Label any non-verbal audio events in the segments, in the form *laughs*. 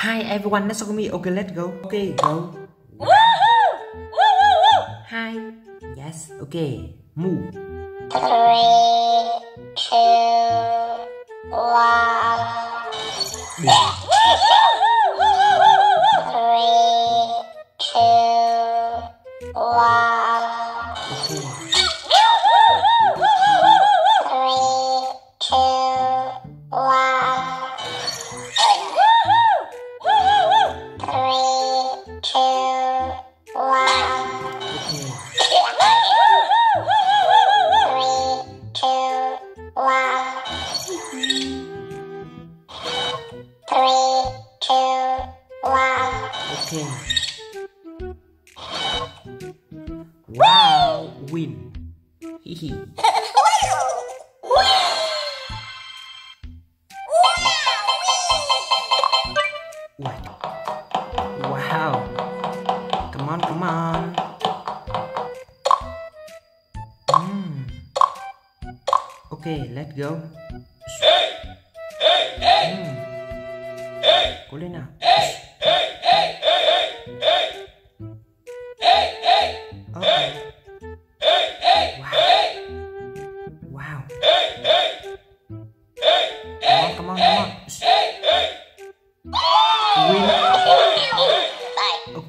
Hi everyone, let's go me. Okay, let's go. Okay, go. Hi. Yes, okay. Move. Three, two, one. Three, Three, Come on, come on. Mm. Okay, let's go. Mm. Cố lên nào.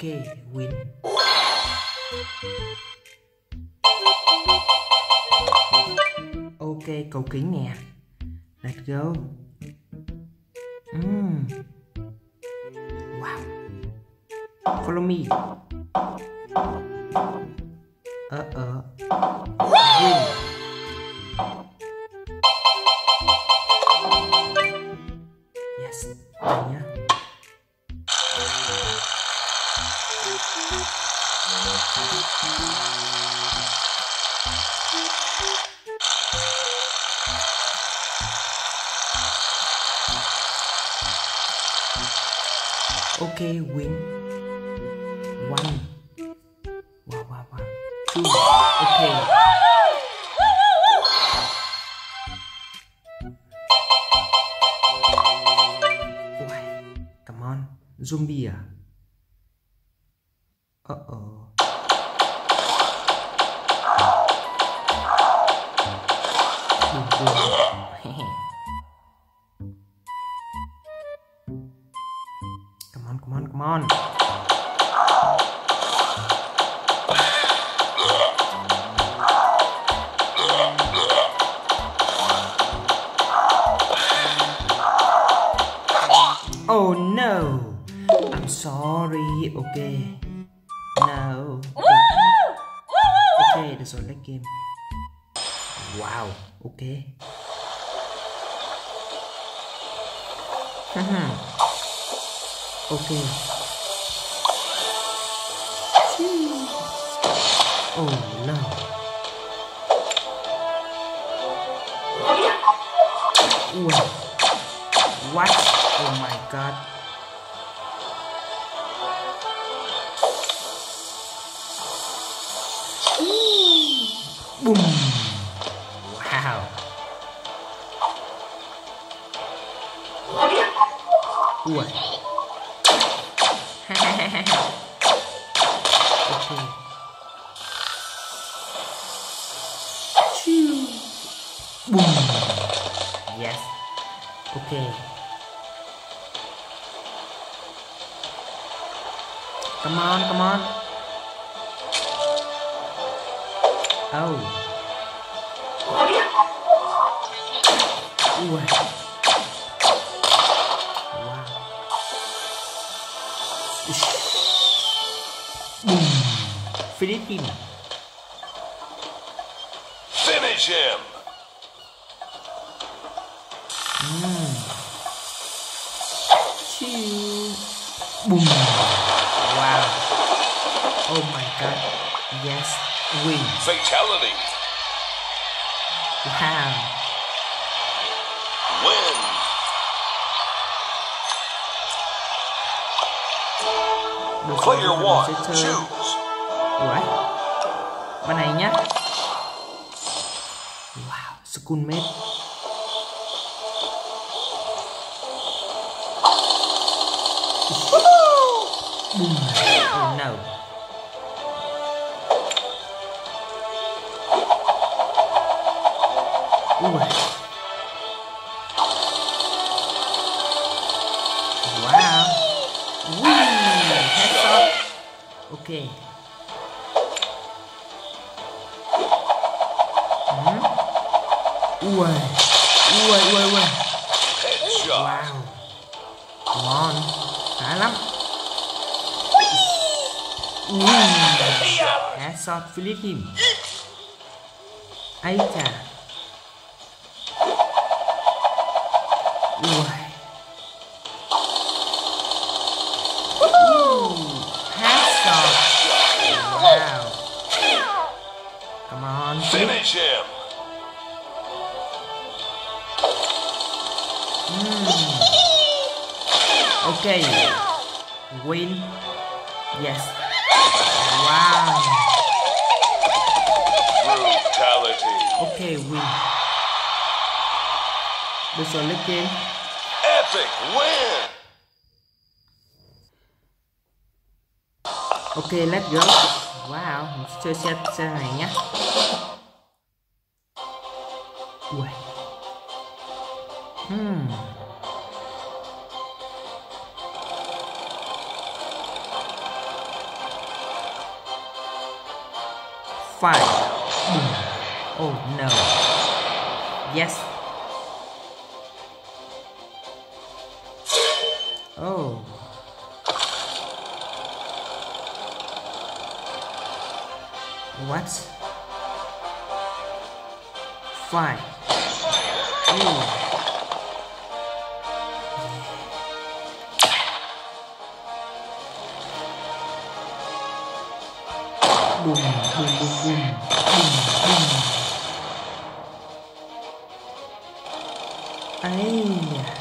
OK win. Ok, cầu kính nè. Let's go. Mm. Wow. Follow me. Uh-uh. Win. Yes. Nhá. Okay, win. All that game. Wow. Okay. Haha. *laughs* okay. Oh no. Boom. Wow. Ui. Oh. Ui. Wow. Ish. Boom. Philippines. Finish him. Choo. Boom. Wow. Oh my god. Yes. Win. Fatality. Wow. Win. Được rồi, Player mình one. sẽ chơi Choose. Ủa? Bên này nhá. Wow, schoolmate. Boom. Oh no. Ui. Wow. Ui, headshot. Ok. Ừ. Ui. Ui, ui, ui. Headshot. Wow. Come on. Khá lắm. Ui. Headshot Philip him. Ây chà. Finish him. Mm. Okay. Win. Yes. Wow. Brutality. Okay, win. Rồi, lên game. Epic win. Ok, let's go. Wow, mình sẽ chơi xe, xe này nhá. Ui. Hmm. Five. Boom. Oh no. Yes. Oh. What? Fine. Ooh. Boom, boom, boom, boom, boom, boom. Ấy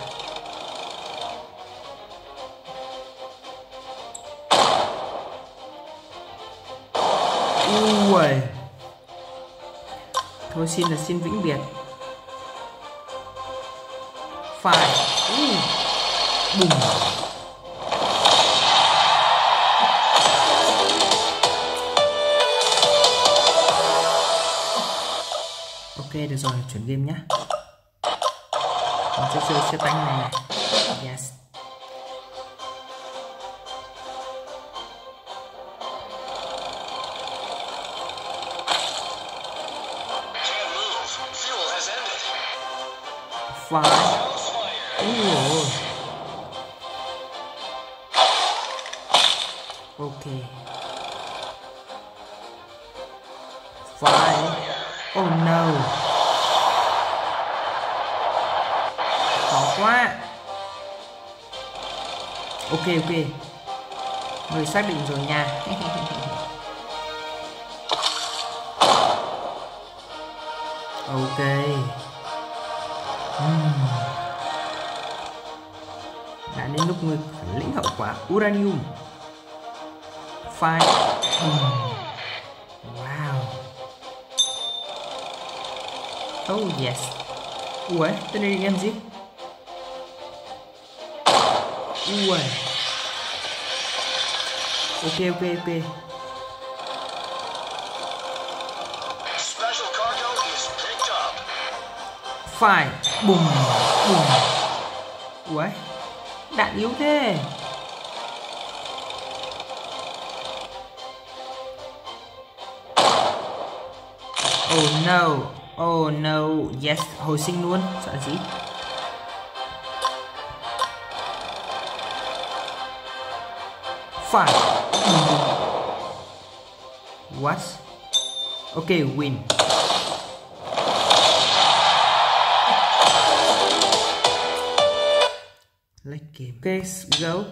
xin là xin vĩnh biệt. Phải. Ừ. Bùng. Ok, được rồi, chuyển game nhá. Chơi sẽ chơi xe tăng này này. Yes. Phải Ui Ok. Phải Oh no. Khó quá. Ok ok. Người xác định rồi nha. Ok. Đã đến lúc người phải lĩnh hậu quả uranium. Ừm. Wow. Oh yes. Ủa, tên này em gì? Ui Ok ok ok. Special Bùm Bùm. Ui Đạn yếu thế. Oh no Oh no, Yes, Hồi sinh luôn, Sợ gì? Phải. What? Ok, win. Like game. Okay, let's go.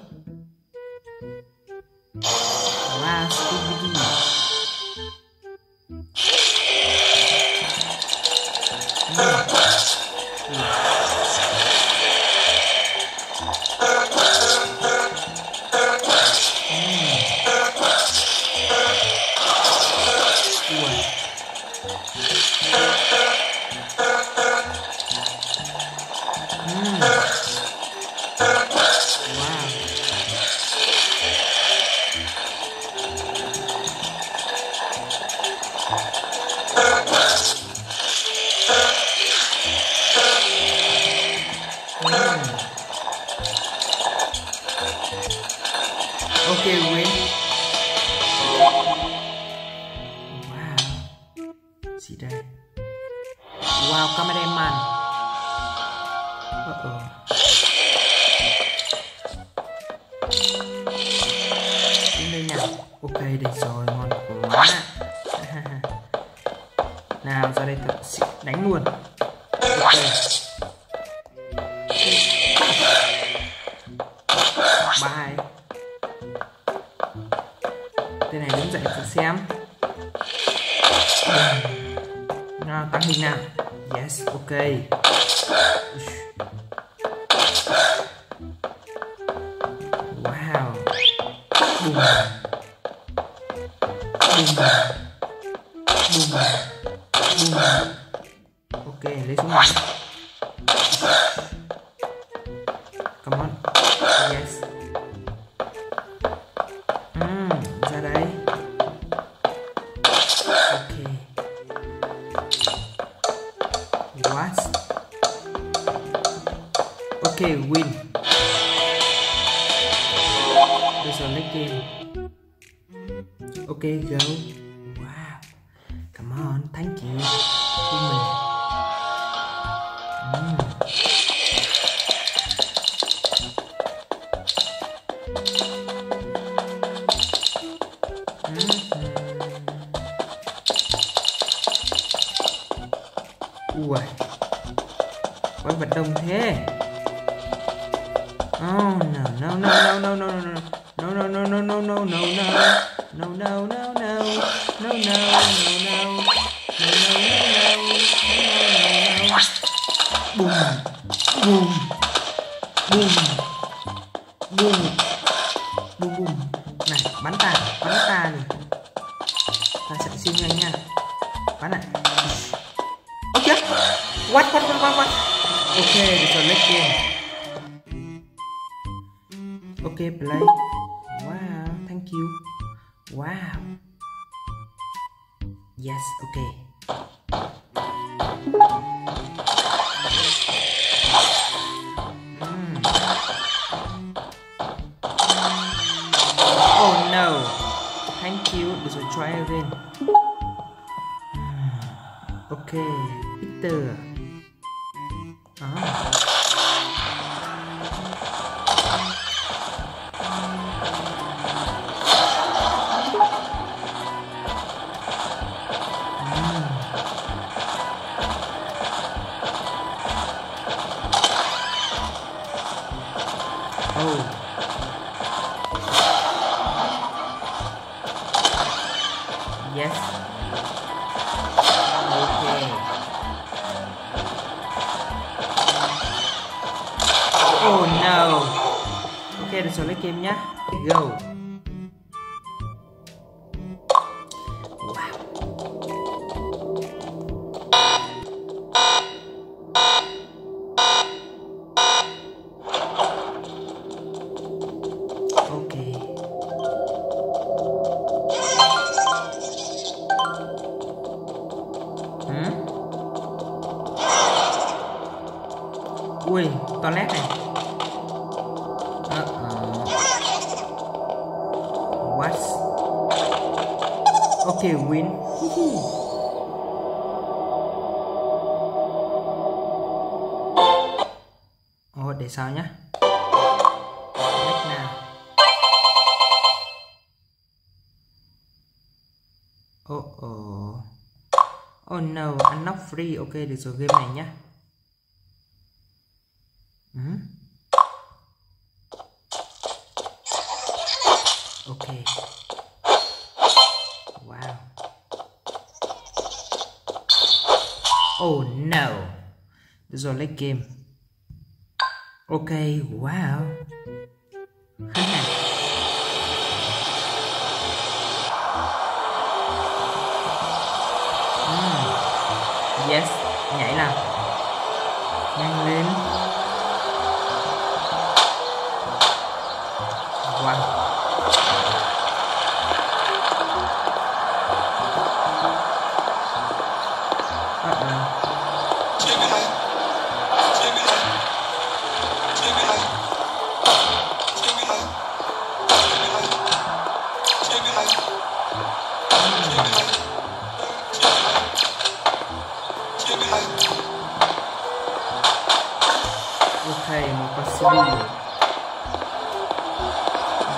Okay, wait. Wow. See that? Wow, come at. Tên này đứng dậy thử xem. à, tăng hình nào. Yes, ok. Wow. Boom. Boom. Boom. Boom. Ok, lấy xuống này. Come on. Yes. Ừm, Ok, go. Wow. Come on, thank you. Vui mình. Mm. Ui Quái vật đông thế Oh no no no no no no no no no no no no no no no no no no no no no no no Boom Boom Boom Boom Boom boom Này bắn ta Bắn ta này Ta sẽ siêu nhanh nha Bắn này ok What what what what what Ok được rồi let's game Ok play Ah, okay Peter ah. Oh no. Okay, let's lấy game nhá. Go. Ui, toilet này. Uh-oh. What? Okay, win. *laughs* Ồ, để sao nhá. Oh no, unlock free. Ok, được rồi game này nhá. Ừ. Ok. Wow. Oh no. Được rồi lấy game. Ok, wow. Yes, nhảy nào. Nhanh lên. Ok, non possibile.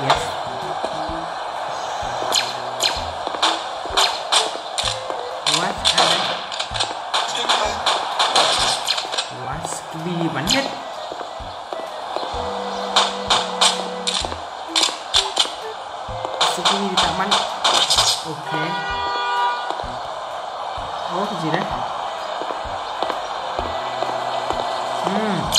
Yes. What? What? Bị bắn hết Hmm.